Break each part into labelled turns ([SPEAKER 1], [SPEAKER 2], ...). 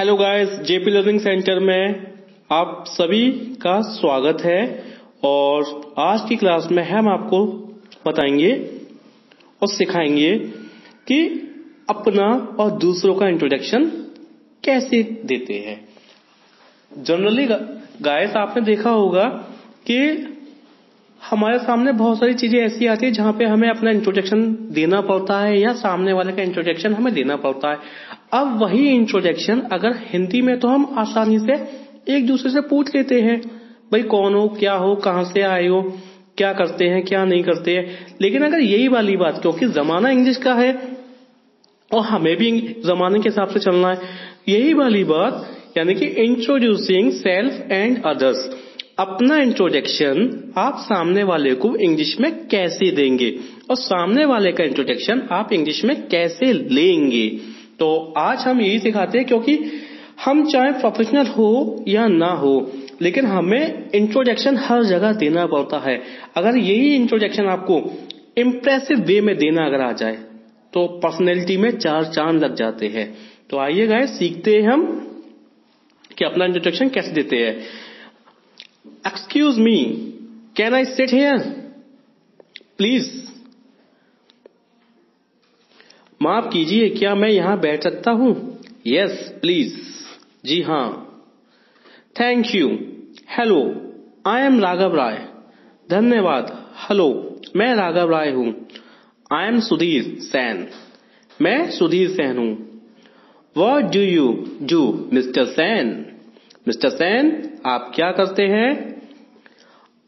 [SPEAKER 1] Hello guys JP learning centre में आप सभी का स्वागत है और आज की क्लास में हम आपको बताएँगे और सिखाएँगे कि अपना और दूसरों का इंट्रोडक्शन कैसे देते हैं। जनरली गाइस आपने देखा होगा कि हमारे सामने बहुत सारी चीज़ें ऐसी आती है जहाँ पे हमें अपना इंट्रोडक्शन देना पड़ता है या सामने वाले का इंट्रोडक्शन हमें देना पड़ता है। अब वही इंट्रोडक्शन अगर हिंदी में तो हम आसानी से एक दूसरे से पूछ लेते हैं, भाई कौन हो, क्या हो, कहाँ से आए हो, क्या करते हैं, क्या नहीं करते हैं? लेकिन अगर यही वाली बात, क्योंकि जमाना इंग्लिश का है और हमें भी जमाने के हिसाब से चलना है, यही वाली बात, यानी कि इंट्रोड्यूसिंग सेल्फ एंड अदर्स अपना इंट्रोडक्शन आप सामने वाले को इंग्लिश में कैसे देंगे? और सामने वाले का इंट्रोडक्शन आप इंग्लिश में कैसे लेंगे? तो आज हम यही सिखाते हैं क्योंकि हम चाहे प्रोफेशनल हो या ना हो, लेकिन हमें इंट्रोडक्शन हर जगह देना पड़ता है। अगर यही इंट्रोडक्शन आपको इम्प्रेसिव वे में देना अगर आ जाए तो पर्सनैलिटी में चार चाँद लग जाते हैं। तो आइए गए सीखते हैं हम कि अपना इंट्रोडक्शन कैसे देते हैं। Excuse me can I sit here please माफ़ कीजिए, क्या मैं यहाँ बैठ सकता हूँ? यस प्लीज़ जी हाँ। Thank you hello I am Raghav Rai धन्यवाद। हेलो मैं राघव राय हूँ। आई एम सुधीर सैन मैं सुधीर सैन हूँ। What do you do mister Sain mister Sain आप क्या करते हैं?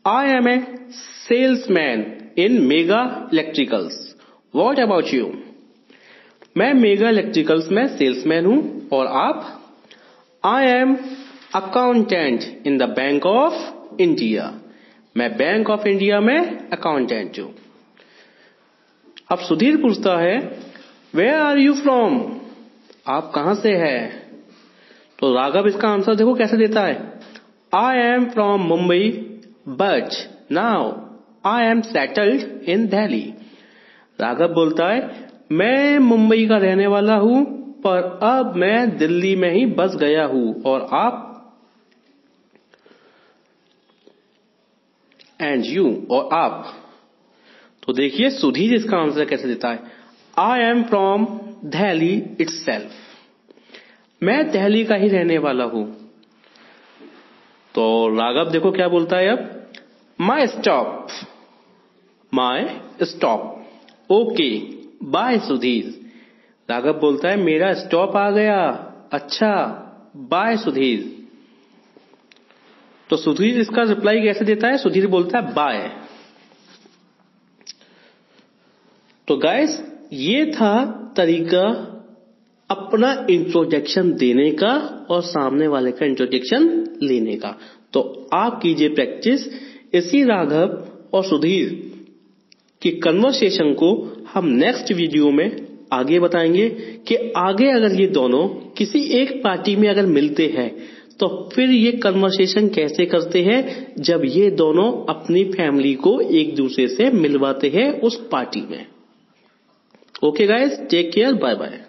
[SPEAKER 1] I am a salesman in Mega Electricals what about you मैं मेगा इलेक्ट्रिकल्स में सेल्समैन हूँ और आप? I am accountant in the Bank of India मैं बैंक ऑफ़ इंडिया में अकाउंटेंट हूँ। अब सुधीर पूछता है वेयर आर यू फ्रॉम आप कहाँ से है? तो राघव इसका आंसर देखो कैसे देता है। I am from Mumbai but now I am settled in Delhi Raghav बोलता है मैं मुंबई का रहने वाला हूँ, पर अब मैं दिल्ली में ही बस गया हूँ, और आप? एंड यू और आप? तो देखिए, सुधीर इसका आंसर कैसे देता है। I am from Delhi itself मैं दहली का ही रहने वाला हूँ। तो राघव, देखो क्या बोलता है अब। My stop my stop okay bye Sudhir. Raghav बोलता है, मेरा स्टॉप आ गया। अच्छा बाय सुधीर। तो सुधीर इसका रिप्लाई कैसे देता है? सुधीर बोलता है, बाय। तो गाइस ये था तरीका अपना इंट्रोजेक्शन देने का और सामने वाले का इंट्रोजेक्शन लेने का। तो आप कीजिए प्रैक्टिस इसी राघव और सुधीर की कन्वर्सेशन को हम नेक्स्ट वीडियो में आगे बताएँगे कि आगे अगर ये दोनों किसी एक पार्टी में अगर मिलते हैं तो फिर ये कन्वर्सेशन कैसे करते हैं जब ये दोनों अपनी फैमिली को एक दूसरे से मिलवाते हैं उस पार्टी में। Okay guys take care bye bye